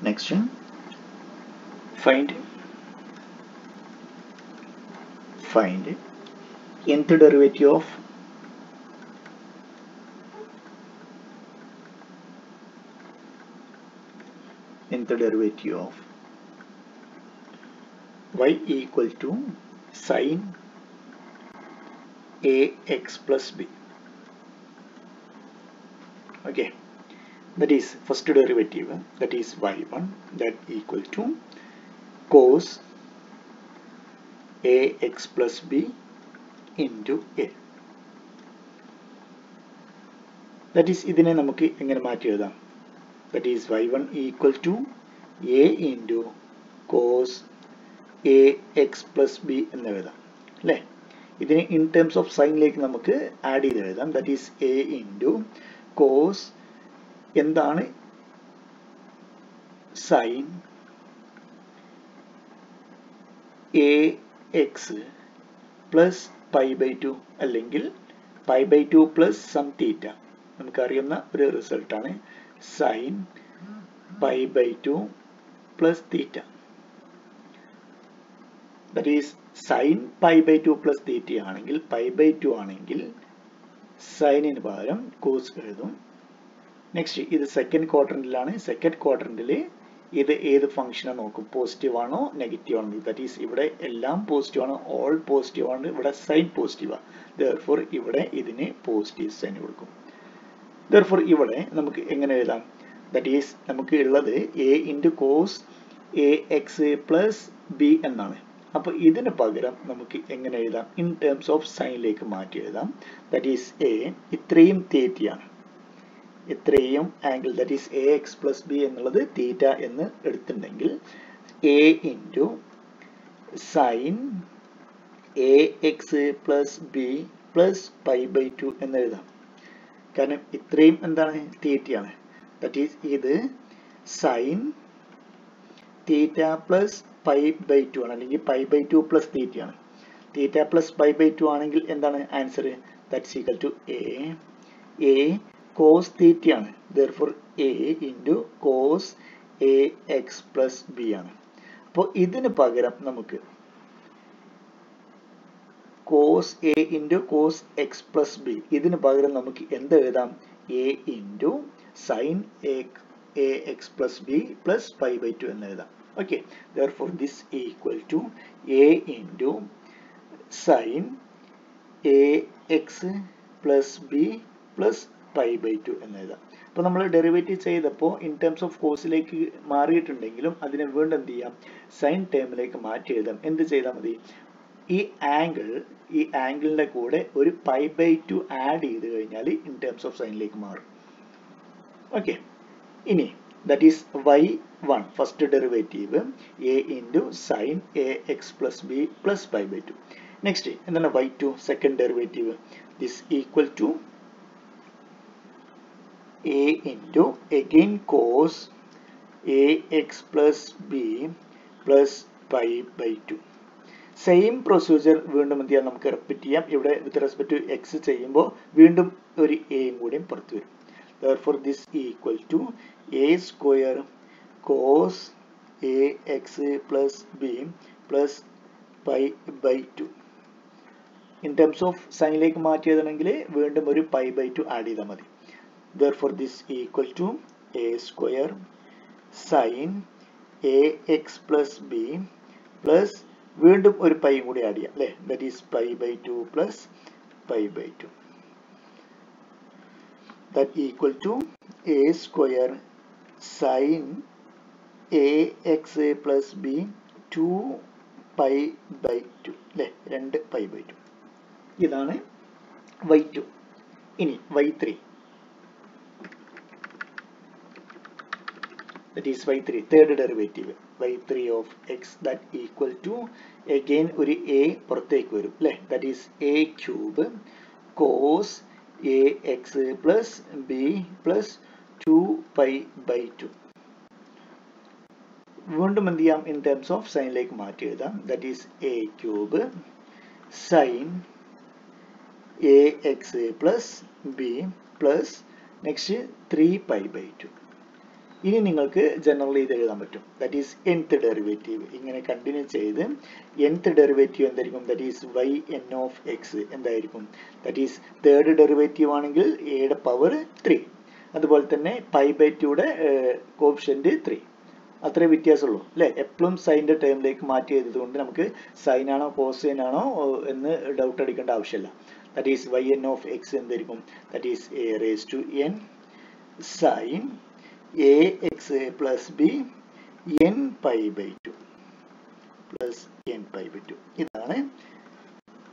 next one. find. Find. Nth derivative of? Nth derivative of? Y equal to sine ax plus b. Okay. That is first derivative that is y1 that equal to cos ax plus b into a that is ഇതിനെ നമുക്ക് എങ്ങനെ മാറ്റി എഴുതാം that is y1 equal to a into cos a x plus b എന്ന് എഴുതാം അല്ലേ ഇതിനെ in terms of സൈനിലേക്ക് നമുക്ക് ആഡ് ചെയ്ത് എഴുതാം that is a into cos എന്താണ്? Sine a x plus pi by two അല്ലെങ്കിൽ pi by two plus some theta. നമുക്കറിയുന്ന ഒരു റിസൾട്ടാണ് sine pi by two plus theta. That is sine pi by two plus theta ആണെങ്കിൽ pi by two ആണെങ്കിൽ സൈനിന് പകരം cos എഴുതും. Next ഇത് second ക്വാർട്ടറിലാണ് second ക്വാർട്ടറിൽ ഇത് ഏത് ഫംഗ്ഷനെ നോക്കും? പോസിറ്റീവ് ആണോ നെഗറ്റീവ് ആണോ? ദാറ്റ് ഈസ് ഇവിടെ എല്ലാം പോസിറ്റീവ് ആണ്. ഓൾ പോസിറ്റീവ് ആണ്. ഇവിടെ സൈൻ പോസിറ്റീവ് ആണ് ദർഫോർ ഇവിടെ ഇതിന് പോസിറ്റീവ് സൈൻ കൊടുക്കും. ദർഫോർ ഇവിടെ നമുക്ക് എങ്ങനെ എഴുതാം? ദാറ്റ് ഈസ് നമുക്ക് ഉള്ളത് a into cos a x plus b എന്നാണ്. അപ്പോൾ ഇതിന് പകരം നമുക്ക് എങ്ങനെ എഴുതാം? ഇൻ ടേംസ് ഓഫ് സൈനിലേക്ക് മാറ്റി എഴുതാം. ദാറ്റ് ഈസ് എ ഇത്രയും തീറ്റയാണ് ഇത്രയും angle that is a x plus b എന്നുള്ളത് തീറ്റ എന്ന് എടുത്തിട്ടുണ്ടെങ്കിൽ a into sine a x plus b plus pi by two എന്ന് എഴുതാം. കാരണം ഇത്രയും എന്താണ്? തീറ്റയാണ് ദാറ്റ് ഈസ് ഇത് sine theta plus pi by two ആണ്. അല്ലെങ്കിൽ പൈ ബൈ ടു പ്ലസ് തീറ്റയാണ് theta plus pi by two ആണെങ്കിൽ എന്താണ്? Answer that's equal to a a cos തീറ്റയാണ് therefore a into cos a x plus b ആണ്. അപ്പോൾ ഇതിന് പകരം നമുക്ക് cos a into cos x plus b ഇതിന് പകരം നമുക്ക് എന്ത് എഴുതാം? A into sine a a x plus b plus five by two എന്ന് എഴുതാം. Okay therefore this equal to a into sine a x plus b plus pi by two എന്ന് എഴുതാം അപ്പോൾ നമ്മൾ ഡെറിവേറ്റീവ് ചെയ്തപ്പോൾ ഇൻ ടേംസ് ഓഫ് കോഴ്സിലേക്ക് മാറിയിട്ടുണ്ടെങ്കിലും അതിനെ വീണ്ടും എന്ത് ചെയ്യാം? സൈൻ ടേമിലേക്ക് മാറ്റി എഴുതാം. എന്ത് ചെയ്താൽ മതി? ഈ ആംഗിൾ ഈ ആംഗിളിന്റെ കൂടെ ഒരു പൈ ബൈ ടു ആഡ് ചെയ്ത് കഴിഞ്ഞാൽ ഇൻ ടേംസ് ഓഫ് സൈനിലേക്ക് മാറും. ഓക്കെ ഇനി that is y one first derivative a into sine a x plus b plus pi by two next എന്താണ് y two second derivative this equal to a into again cos ax plus b plus pi by 2 same procedure വീണ്ടും എന്ത് ചെയ്യാം? നമുക്ക് repeat ചെയ്യാം. ഇവിടെ with respect to X ചെയ്യുമ്പോൾ വീണ്ടും ഒരു എയും കൂടിയും പുറത്തു വരും. Therefore this equal to a square cos a x plus b plus pi by two in terms of സൈനിലേക്ക് മാറ്റിയതാണെങ്കിൽ വീണ്ടും ഒരു പൈ ബൈ ടു ആഡ് ചെയ്താൽ മതി. Therefore this equal to a square sin ax plus b plus വീണ്ടും ഒരു pi കൂടി add ചെയ്യാം അല്ലേ? That is pi by two plus pi by two that equal to a square sine a x plus b two pi by two അല്ലേ? രണ്ട് pi by two ഇതാണ് y two ഇനി y three that is y3 third derivative y3 of x that equal to again ഒരു a പുറത്തേക്ക് വരും അല്ലേ that is a cube cos a x plus b plus 2 pi by 2 വീണ്ടും എന്ത് ചെയ്യാം in terms of സൈനിലേക്ക് മാറ്റി എഴുതാം that is a cube sine a x plus b plus next three pi by two ഇനി നിങ്ങൾക്ക് ജനറലി ഇത് എഴുതാൻ പറ്റും. ദാറ്റ് ഈസ് എൻത്ത് ഡെറിവേറ്റീവ് ഇങ്ങനെ കണ്ടിന്യൂ ചെയ്ത് എൻത്ത് ഡെറിവേറ്റീവ് എന്തായിരിക്കും? That is y n of x എന്തായിരിക്കും? ദാറ്റ് ഈസ് തേർഡ് ഡെറിവേറ്റീവ് ആണെങ്കിൽ എയുടെ പവർ ത്രീ അതുപോലെ തന്നെ പൈ ബൈ ടുയുടെ കോപ്ഷന്റ് ത്രീ അത്രേ വ്യത്യാസമുള്ളൂ അല്ലേ? എപ്പോഴും സൈന്റെ ടേമിലേക്ക് മാറ്റി ചെയ്തത് കൊണ്ട് നമുക്ക് സൈൻ ആണോ കോസൈൻ ആണോ എന്ന് ഡൗട്ട് അടിക്കേണ്ട ആവശ്യമില്ല. That is y n of x എന്തായിരിക്കും? That is a raise to n sine a x plus b n pi by two plus n pi by two ഇതാണ്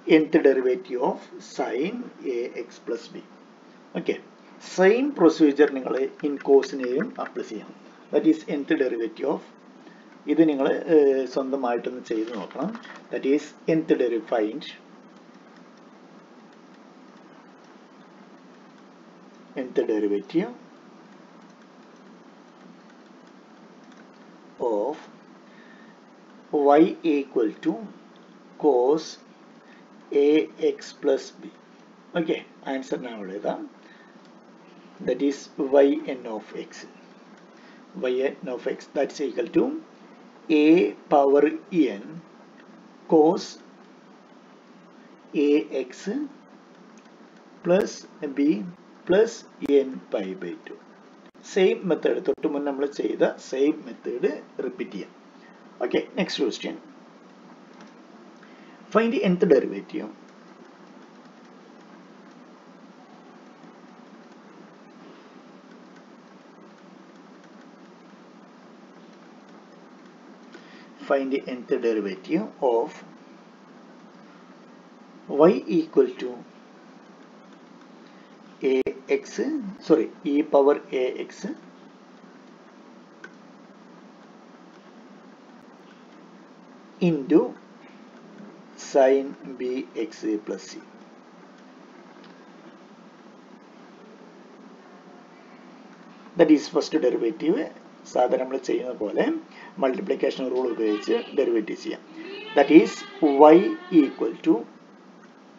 nth derivative of sine a x plus b okay same procedure നിങ്ങൾ in കോസിനെയും apply ചെയ്യാം that is nth derivative of ഇത് നിങ്ങൾ സ്വന്തമായിട്ടൊന്ന് ചെയ്ത് നോക്കണം. That is nth ഡെറി find nth derivative of y equal to cos ax plus b okay answer now. that is yn of x yn of x that's equal to a power n cos ax plus b plus n pi by 2 same method തൊട്ട് മുന്നേ നമ്മൾ ചെയ്ത same method Okay, next question. Find the nth derivative. Find the nth derivative of y equal to ax sorry e power ax into sin bx plus c that is first derivative സാധാരണ നമ്മൾ ചെയ്യുന്ന പോലെ multiplication rule ഉപയോഗിച്ച് derivative ചെയ്യാം that is y equal to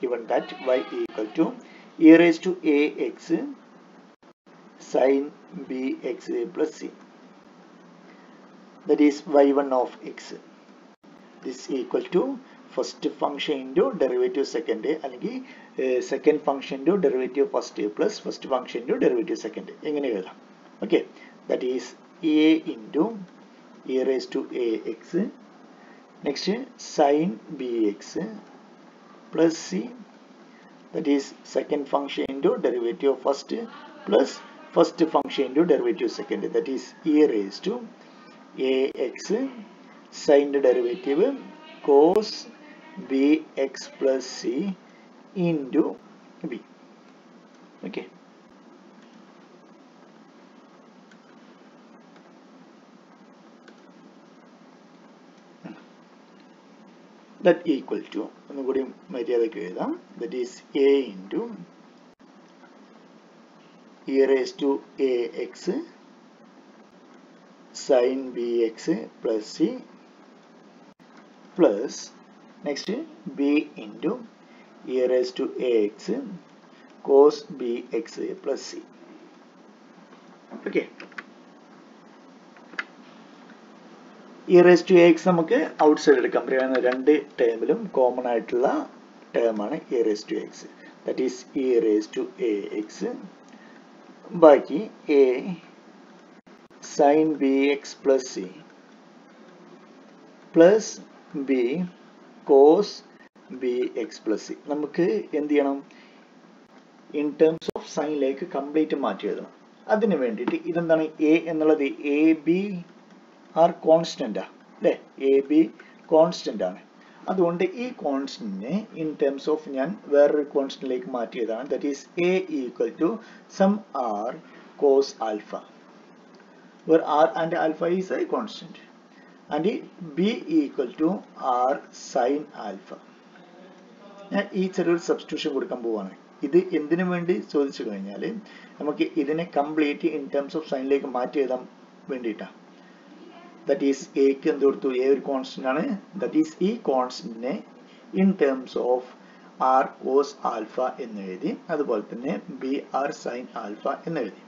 given that y equal to e raised to ax sin bx plus c that is y1 of x this equal to first function into derivative second അല്ലെങ്കിൽ second function into derivative first plus first function into derivative second എങ്ങനെ എഴുതാം okay that is a into e raised to ax next sin bx plus c that is second function into derivative of first plus first function into derivative second that is e raised to ax sin derivative cos bx plus c into b. Okay. That equal to ഒന്നുകൂടി മര്യാദയ്ക്ക് എഴുതാം. That is a into e raise to a x sine b x plus c b into e raise to a x cos b x plus c okay e raise to x നമുക്ക് out എടുക്കാം പറയുന്ന രണ്ട് ടേമിലും common ആയിട്ടുള്ള ടേമാണ് e raise to x that is e raise to a x ബാക്കി a sine b x plus b cos b x plus c നമുക്ക് എന്ത് ചെയ്യണം? ഇൻ ടേംസ് ഓഫ് സൈനിലേക്ക് കംപ്ലീറ്റ് മാറ്റി എഴുതണം. അതിന് വേണ്ടിയിട്ട് ഇതെന്താണ്? എ എന്നുള്ളത് എ ബി ആർ കോൺസ്റ്റന്റ് അല്ലേ? എ ബി കോൺസ്റ്റന്റ് ആണ്. അതുകൊണ്ട് ഈ കോൺസ്റ്റന്റിനെ ഇൻ ടേംസ് ഓഫ് ഞാൻ വേറൊരു കോൺസ്റ്റന്റിലേക്ക് മാറ്റിയതാണ് that is a equal to some r cos alpha where r and alpha is a constant. And b equal to r sin alpha. ഞാൻ ഈ ചെറിയൊരു സബ്സ്റ്റിറ്റ്യൂഷൻ കൊടുക്കാൻ പോവാണ്. ഇത് എന്തിനു വേണ്ടി ചോദിച്ചു കഴിഞ്ഞാൽ നമുക്ക് ഇതിനെ കംപ്ലീറ്റ് ഇൻ ടേംസ് ഓഫ് സൈനിലേക്ക് മാറ്റി എഴുതാൻ വേണ്ടിയിട്ടാണ് ദറ്റ് ഈസ് എക്ക് എന്ത് കൊടുത്തു? എ ഒരു കോൺസ്റ്റന്റ് ആണ്. ദറ്റ് ഈസ് ഈ കോൺസ്റ്റന്റിനെ in terms of r cos alpha എന്ന് എഴുതി അതുപോലെ തന്നെ ബി ആർ സൈൻ ആൽഫ എന്ന് എഴുതി.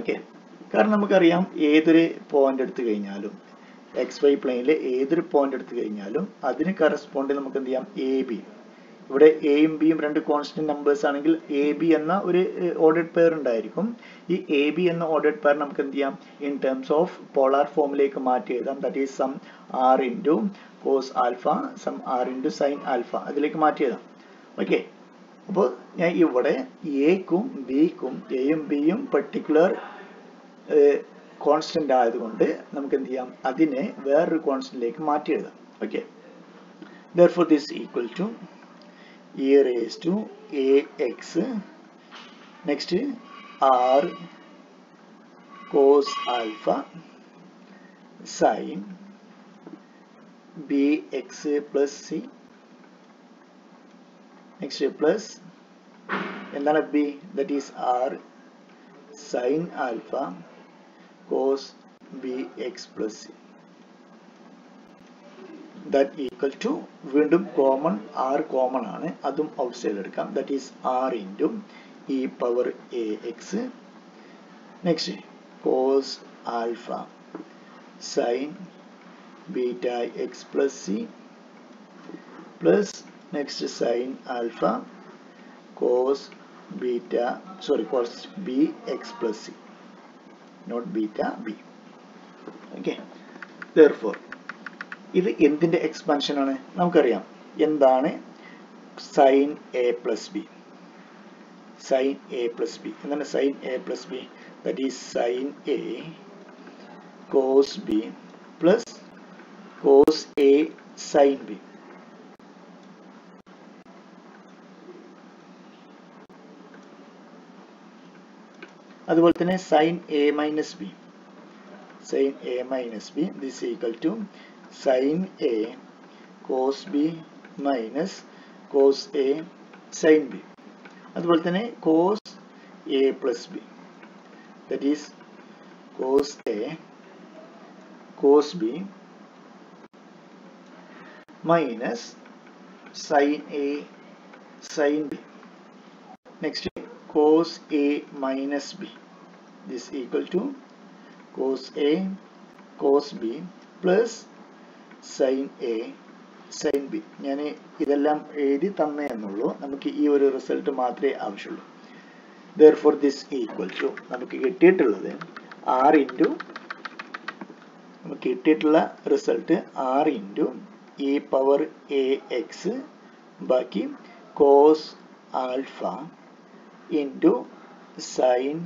ഓക്കെ കാരണം നമുക്കറിയാം ഏതൊരു പോയിന്റ് എടുത്തു കഴിഞ്ഞാലും എക്സ് വൈ പ്ലെയിനിൽ ഏതൊരു പോയിന്റ് എടുത്തു കഴിഞ്ഞാലും അതിന് കറസ്പോണ്ട് നമുക്ക് എന്ത് ചെയ്യാം? എ ബി ഇവിടെ എയും ബിയും രണ്ട് കോൺസ്റ്റന്റ് നമ്പേഴ്സ് ആണെങ്കിൽ എ ബി എന്ന ഒരു ഓർഡേഡ് പെയർ ഉണ്ടായിരിക്കും. ഈ എ ബി എന്ന ഓർഡേഡ് പെയർ നമുക്ക് എന്ത് ചെയ്യാം? ഇൻ ടേംസ് ഓഫ് പോളാർ ഫോമിലേക്ക് മാറ്റി എഴുതാം. That is some r into cos alpha some r into sine alpha അതിലേക്ക് മാറ്റി എഴുതാം. ഓക്കെ അപ്പോൾ ഞാൻ ഇവിടെ എക്കും ബിക്കും എയും ബിയും പെർട്ടിക്കുലർ കോൺസ്റ്റന്റ് ആയതുകൊണ്ട് നമുക്ക് എന്ത് ചെയ്യാം അതിനെ വേറൊരു കോൺസ്റ്റന്റിലേക്ക് മാറ്റി എഴുതാം okay therefore this equal to e raised to ax next r cos alpha sin bx plus c next plus എന്താണ് b that is r sin alpha cos bx plus c. That equal to വീണ്ടും common r common ആണ്. അതും outside എടുക്കാം. That is r into e power a x next cos alpha sine beta x plus c plus next sine alpha cos beta sorry cos b x plus c not beta b. Okay. Therefore ഇത് എന്തിന്റെ expansion ആണ്? നമുക്കറിയാം. എന്താണ്? Sine a plus b sine a plus b എന്താണ് sine a plus b that is sine a cos b plus cos a sine b അതുപോലെ തന്നെ sine a minus b sine a minus b this equal to sine a cos b minus cos a sine b അതുപോലെ തന്നെ cos a plus b that is cos a cos b minus sine a sine b next cos A minus B. This equal to cos A cos B plus sin A sin B. ഞാൻ ഇതെല്ലാം എഴുതി തന്നേ എന്നുള്ളൂ. നമുക്ക് ഈ ഒരു result മാത്രമേ ആവശ്യമുള്ളൂ. Therefore this equal to നമുക്ക് കിട്ടിയിട്ടുള്ളത് ആർ ഇന്റു നമുക്ക് കിട്ടിയിട്ടുള്ള result r into e power a x ബാക്കി cos alpha into sine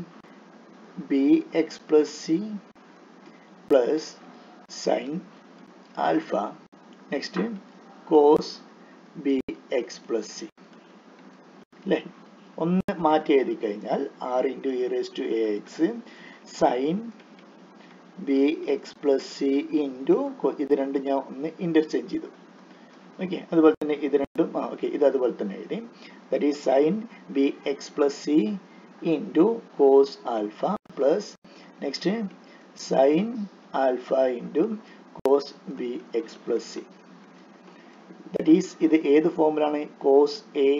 bx plus c plus plus alpha. Next cos bx plus c. അല്ലേ? ഒന്ന് മാറ്റി എഴുതി കഴിഞ്ഞാൽ r into e raise to a x sine b x plus c into ഇത് രണ്ടും ഞാൻ ഒന്ന് ഇന്റർചേഞ്ച് ചെയ്തു. ഓക്കെ അതുപോലെ തന്നെ ഇത് രണ്ടും ഓക്കെ ഇത് അതുപോലെ തന്നെ എഴുതി. That is sine b x plus c into cos alpha plus next sine alpha into cos b x plus c that is ഇത് ഏത് ഫോമിലാണ് cos a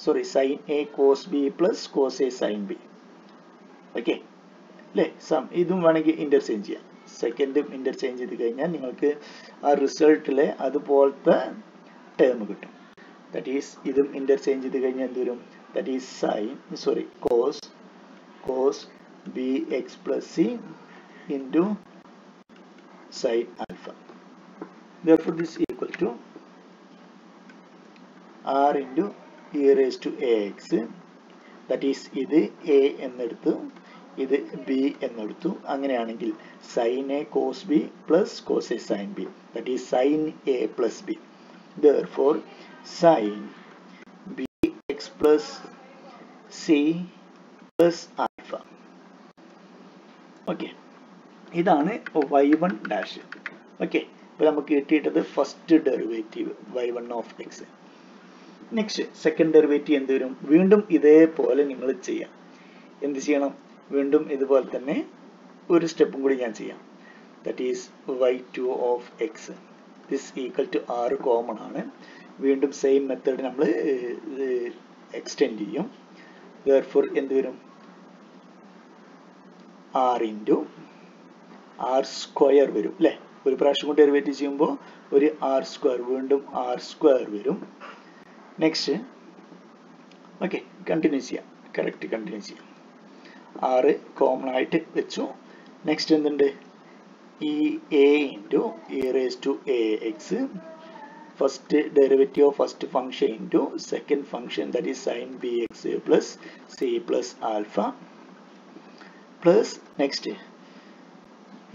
sorry sine a cos b plus cos a sine b okay അല്ലേ? Some ഇതും വേണമെങ്കിൽ interchange ചെയ്യാം. സെക്കൻഡും interchange ചെയ്ത് കഴിഞ്ഞാൽ നിങ്ങൾക്ക് ആ റിസൾട്ടിലെ അതുപോലത്തെ ടേം കിട്ടും. ദറ്റ് ഈസ് ഇതും interchange ചെയ്ത് കഴിഞ്ഞാൽ എന്ത് വരും is sine sorry cos cos b x plus c into sine alpha therefore this equal to r into e raised to ax that is ഇത് a എന്നെടുത്തു ഇത് b എന്നെടുത്തു അങ്ങനെയാണെങ്കിൽ sin a cos b plus cos a sin b that is sin a plus b therefore sin bx plus c plus alpha. Okay ഇതാണ് y one dash okay ഇപ്പൊ നമുക്ക് കിട്ടിയിട്ടത് first derivative y one of x next second derivative എന്ത് വരും? വീണ്ടും ഇതേപോലെ നിങ്ങൾ ചെയ്യാം. എന്ത് ചെയ്യണം? വീണ്ടും ഇതുപോലെ തന്നെ ഒരു സ്റ്റെപ്പും കൂടി ഞാൻ ചെയ്യാം. That is y two of x this equal to r common ആണ്. വീണ്ടും സെയിം മെത്തേഡ് നമ്മൾ എക്സ്റ്റെൻഡ് ചെയ്യും. ഫോർ എന്ത് വരും? ആർ ഇന്റു ആർ സ്ക്വയർ വരും അല്ലേ ഒരു പ്രാവശ്യം കൊണ്ട് ഡെറിവേറ്റ് ചെയ്യുമ്പോൾ ഒരു ആർ സ്ക്വയർ വീണ്ടും ആർ സ്ക്വയർ വരും. നെക്സ്റ്റ് ഓക്കെ കണ്ടിന്യൂ ചെയ്യാം. കറക്റ്റ് കണ്ടിന്യൂ ചെയ്യാം. ആറ് കോമൺ ആയിട്ട് വെച്ചു. നെക്സ്റ്റ് എന്തുണ്ട്? ഈ a into e raise to a x first derivative of first function into second function that is sine bx plus c plus alpha plus next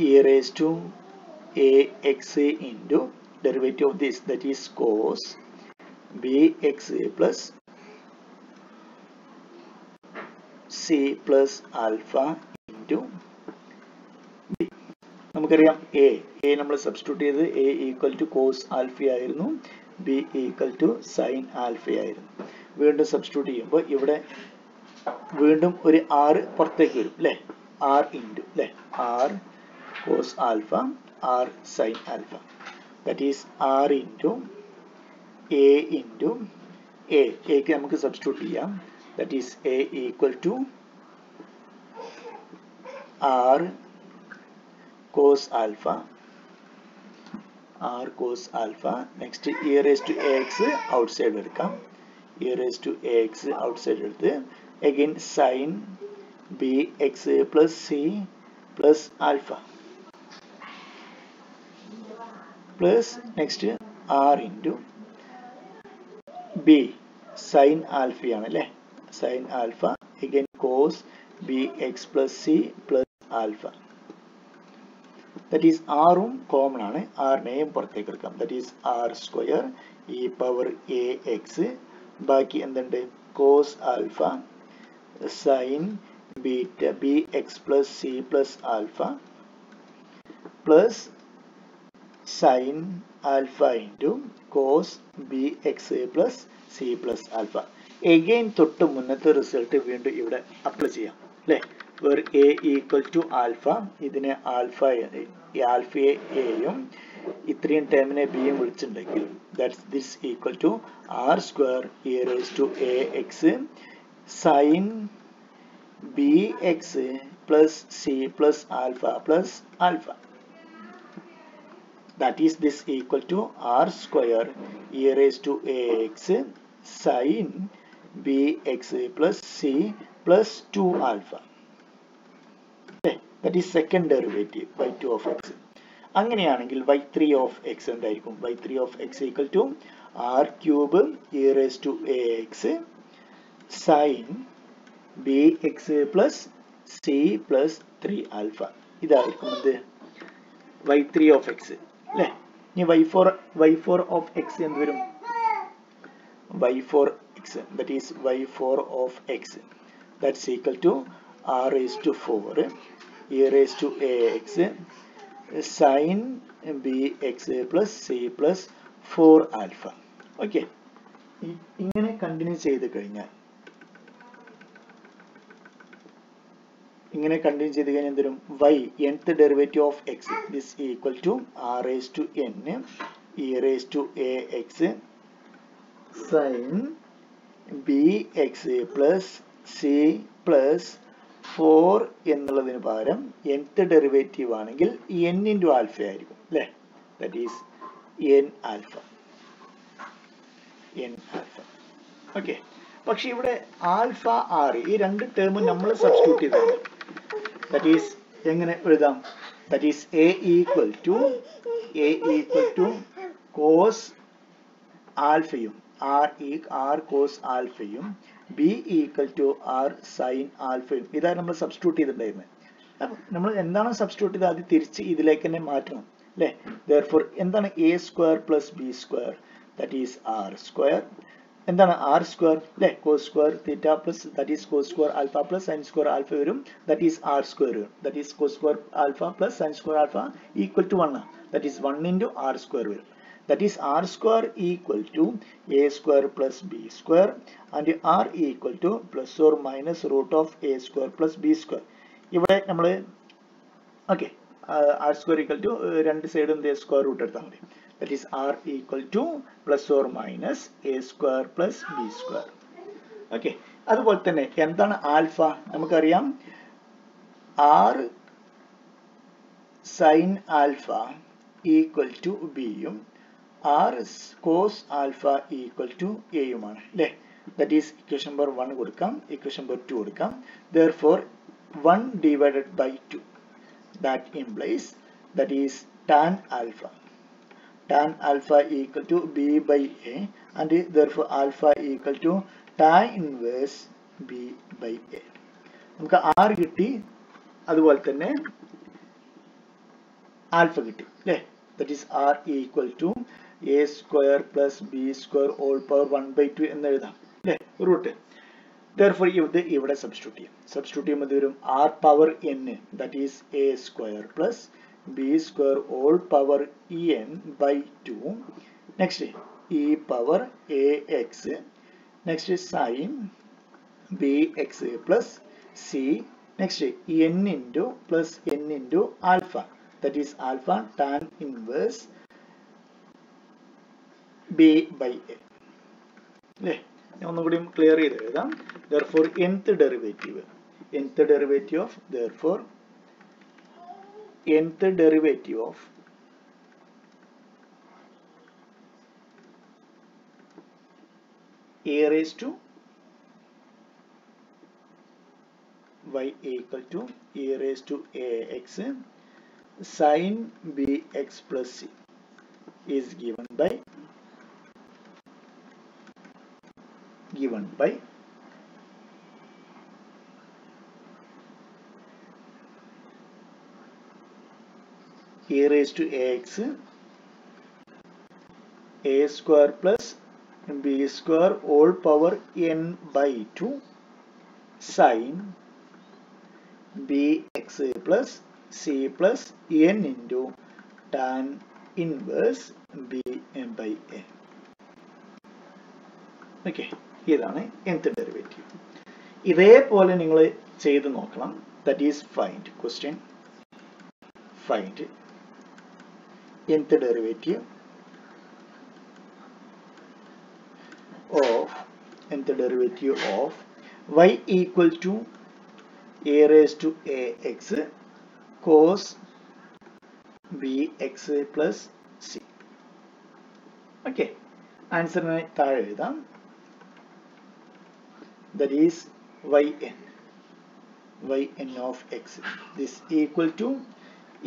e raised to ax into derivative of this that is cos bx plus c plus alpha നമുക്കറിയാം a a നമ്മൾ substitute ചെയ്ത് a equal to cos alpha ആയിരുന്നു. B equal to sine alpha ആയിരുന്നു. വീണ്ടും substitute ചെയ്യുമ്പോൾ ഇവിടെ വീണ്ടും ഒരു ആറ് പുറത്തേക്ക് വരും അല്ലേ ആർ ഇന്റു അല്ലേ r cos alpha r sine alpha that is r into a into a എക്ക് നമുക്ക് സബ്സ്റ്റിറ്റ്യൂട്ട് ചെയ്യാം. That is a equal to r cos alpha r cos alpha next e raised to ax outside എടുക്കാം e raised to ax outside എടുത്ത് again sin bx plus c plus alpha plus next r into b sin alpha ആണ് അല്ലേ sin alpha again cos bx plus c plus alpha Is r ഉം common ആണ് r നെയും പുറത്തേക്ക് എടുക്കാം that is r square e power a x ബാക്കി എന്തുണ്ട് cos alpha sin beta bx plus c plus alpha plus sin alpha into cos bx plus c plus alpha again തൊട്ട് മുന്നത്തെ result വീണ്ടും ഇവിടെ അപ്ലൈ ചെയ്യാം അല്ലേ where a equal to alpha ഇതിനെ alpha ആൽഫയെ എയും ഇത്രയും ടേമിനെ ബിയും വിളിച്ചിട്ടുണ്ടെങ്കിൽ that's this equal to r square e raise to a x sine b x plus c plus alpha plus alpha that is this equal to r square e raised to ax sin bx plus c plus 2 alpha. Okay. that is second derivative by 2 of x അങ്ങനെയാണെങ്കിൽ y 3 of x എന്തായിരിക്കും y 3 of x equal to r cube e raised to ax sin bx plus c plus 3 alpha ഇതായിരിക്കും എന്ത് y 3 of x അല്ലേ ഇനി y four y four of x എന്ത് വരും y four x that is y four of x that's equal to r raise to four e raised to ax sin bx plus c plus c plus four alpha okay ഇങ്ങനെ continue ചെയ്ത് കഴിഞ്ഞാൽ ഇങ്ങനെ continue ചെയ്ത് കഴിഞ്ഞാൽ എന്തരും y nth derivative of x this equal to r raised to raise to a x sine sin bx plus c plus 4 എന്നുള്ളതിന് പകരം nth derivative ആണെങ്കിൽ എൻ ഇന്റു ആൽഫ ആയിരിക്കും അല്ലേ? That is n alpha n alpha okay പക്ഷെ ഇവിടെ alpha R ഈ രണ്ട് ടേമും നമ്മൾ സബ്സ്റ്റിറ്റ്യൂട്ട് ചെയ്താണ് ദറ്റ് ഈസ് എങ്ങനെ എഴുതാം? That is a equal to a equal to cos ആൽഫയും r ഈ ആർ കോസ് ആൽഫയും b equal to r sin ആൽഫയും ഇതാണ് നമ്മൾ സബ്സ്റ്റിറ്റ്യൂട്ട് ചെയ്തിട്ടുണ്ടായിരുന്നത് അപ്പം നമ്മൾ എന്താണ് സബ്സ്റ്റിറ്റ്യൂട്ട് ചെയ്ത് ആദ്യം തിരിച്ച് ഇതിലേക്ക് തന്നെ മാറ്റണം അല്ലേ? ദർഫോർ എന്താണ് a square plus b square that is r square എന്താണ് ആർ സ്ക്വയർ അല്ലെ? Cos square theta plus that is cos square alpha plus sine square alpha വരും. ദാറ്റ് ഈസ് ആർ സ്ക്വയർ വരും. That is cos square alpha plus sine square alpha equal to one that is one into r square വരും. That is r square equal to a square plus b square and r equal to plus or minus root of a square plus b square. ഇവിടെ നമ്മൾ okay r square equal to രണ്ട് സൈഡും square root എടുത്താൽ മതി. That is r equal to plus or minus a square plus b square okay അതുപോലെ തന്നെ എന്താണ് alpha? നമുക്കറിയാം. R sine alpha equal to ബിയും r cos alpha equal to എയുമാണ് അല്ലേ? That is equation number one കൊടുക്കാം equation number two കൊടുക്കാം. Therefore one divided by two that implies that is tan alpha tan alpha equal to b by a and therefore alpha equal to tan inverse b by a നമുക്ക് r കിട്ടി അതുപോലെ തന്നെ alpha കിട്ടി അല്ലേ? That is r equal to a square plus b square whole power one by two എന്ന് എഴുതാം. അല്ലേ? Root therefore ഇത് ഇവിടെ സബ്സ്റ്റിറ്റ്യൂട്ട് ചെയ്യാം. സബ്സ്റ്റിറ്റ്യൂട്ട് ചെയ്യുമ്പോൾ ഇത് വരും? R power n that is a square plus b square whole power e n by two next e power a x next sine b x plus c next n into plus n into alpha that is alpha tan inverse b by a അല്ലേ ഞാൻ ഒന്നുകൂടി clear ചെയ്ത് എഴുതാം therefore nth derivative nth derivative of therefore nth derivative of a raised to y equal to e raised to ax sin bx plus c is given by given by a raised to ax a square plus b square all power n by 2 sine bx plus c plus n into tan inverse b by a Okay. ഇതാണ് nth derivative ഇതേപോലെ നിങ്ങൾ ചെയ്ത് നോക്കണം. That is find question find nth derivative of nth derivative of y equal to a raised to ax cos bx plus c. Okay ആൻസറിനെ താഴെ എഴുതാം. N y n of x this equal to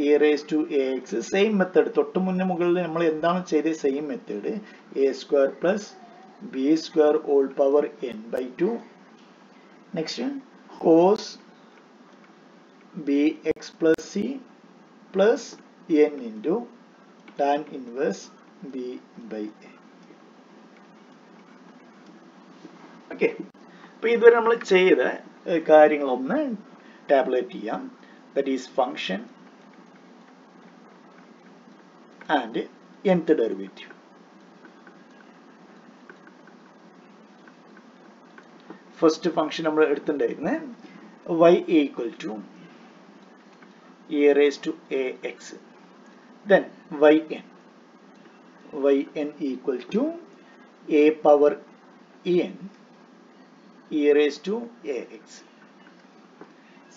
a raise to a x same method തൊട്ട് മുന്നേ മുകളിൽ നമ്മൾ എന്താണ് ചെയ്തത് same method a square plus b square whole power n by 2 next. Cos bx plus c plus n into tan inverse b by a. Okay അപ്പൊ ഇതുവരെ നമ്മൾ ചെയ്ത കാര്യങ്ങളൊന്ന് ടാബ്ലേറ്റ് ചെയ്യാം. That is function and nth derivative first function നമ്മൾ എടുത്തിട്ടുണ്ടായിരുന്നത് y equal to a raise to a x then y n y n equal to a power n raise to a x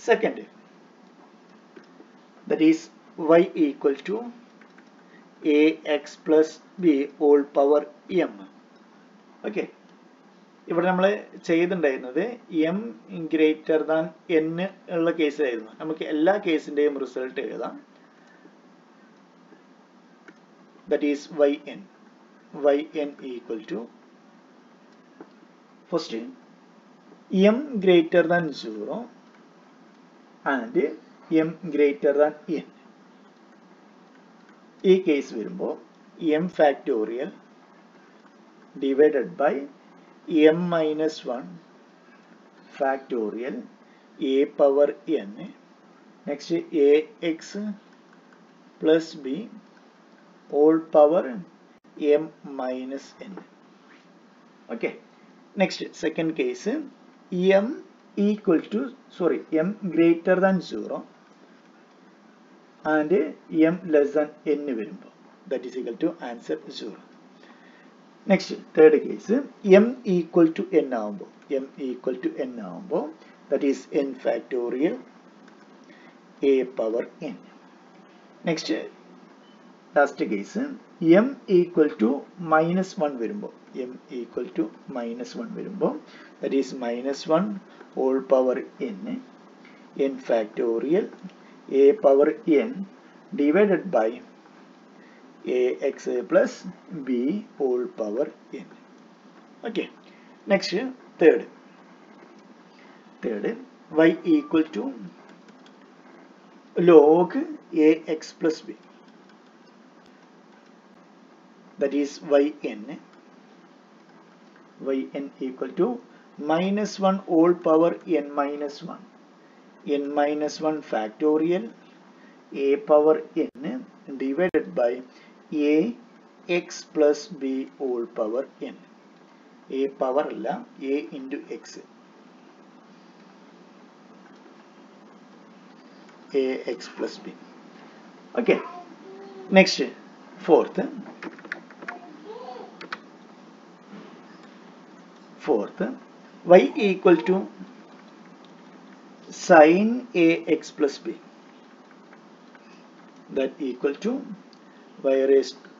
second that is y to a x plus b whole power m okay ഇവിടെ നമ്മൾ ചെയ്തിട്ടുണ്ടായിരുന്നത് M greater than N ഉള്ള കേസിലായിരുന്നു. നമുക്ക് എല്ലാ കേസിന്റെയും result എഴുതാം. That is y n y n equal m greater than zero and m greater than n ഈ കേസ് വരുമ്പോൾ m factorial divided by m minus 1 factorial a power n next ax plus b whole power m minus n okay next second case m equal to sorry m greater than 0 and m less than n വരുമ്പോൾ that is equal to answer 0 next third case m equal to n ആവുമ്പോൾ m equal to n ആവുമ്പോൾ that is n factorial a power n next last case m equal to minus one വരുമ്പോൾ m equal to minus one വരുമ്പോൾ that is minus one whole power n n factorial a power n divided by a x plus b whole power n okay next third third y equal to log ax plus b. That is yn yn equal to minus 1 whole power n minus 1 n minus 1 factorial a power n divided by a x plus b whole power n a power അല്ല a into x ax plus b okay next fourth fourth y equal to sin ax plus b that equal to y raised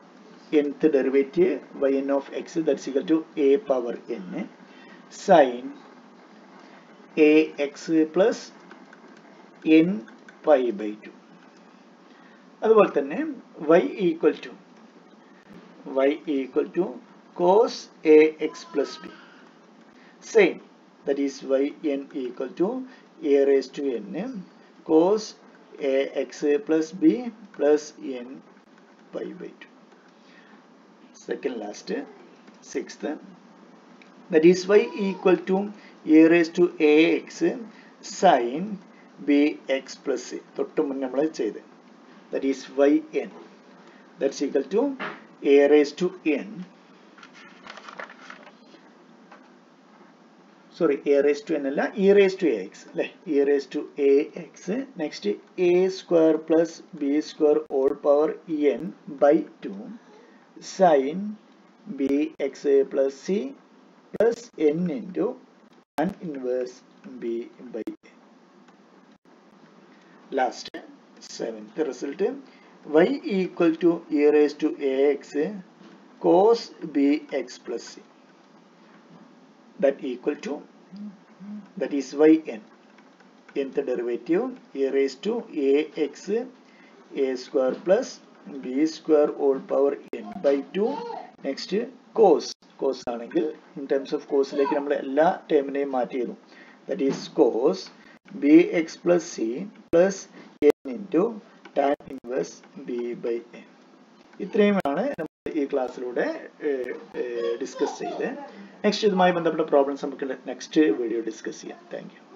nth derivative yn of x that's equal to a power n sin ax plus n pi by two അതുപോലെ തന്നെ y equal to y equal to cos a x plus b same that is y n equal to a raise to n cos a x plus b plus n pi by two second last sixth that is y equal to a raise to a x sine b x plus c തൊട്ട് മുന്നേ നമ്മൾ ചെയ്ത്. That is y n that's equal to a raise to n sorry a raise to n അല്ല e raise to a x അല്ലെ e raise to a x next a square plus b square whole power n by two sine b x plus c plus n into tan inverse b by a. Last seventh result y equal to e raised to ax cos bx plus c that equal to that is yn nth derivative e raised to ax a square plus b square whole power n by 2 next cos cos ആണെങ്കിൽ in terms of കോസിലേക്ക് നമ്മൾ എല്ലാ ടേമിനെയും മാറ്റി ചെയ്തു that is cos b x plus c plus n into tan inverse b by a ഇത്രയുമാണ് ഈ ക്ലാസ്സിലൂടെ discuss ചെയ്ത്. നെക്സ്റ്റ് ഇതുമായി ബന്ധപ്പെട്ട പ്രോബ്ലംസ് നമുക്ക് നെക്സ്റ്റ് വീഡിയോ ഡിസ്കസ് ചെയ്യാം. താങ്ക്